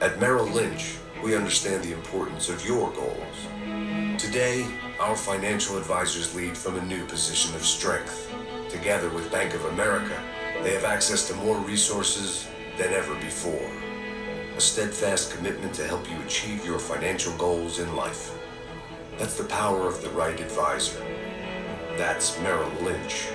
At Merrill Lynch, we understand the importance of your goals. Today, our financial advisors lead from a new position of strength. Together with Bank of America, they have access to more resources than ever before. A steadfast commitment to help you achieve your financial goals in life. That's the power of the right advisor. That's Merrill Lynch.